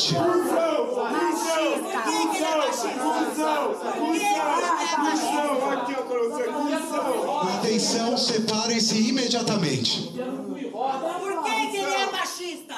Norte. Atenção, separem-se imediatamente. Por que, que ele é machista?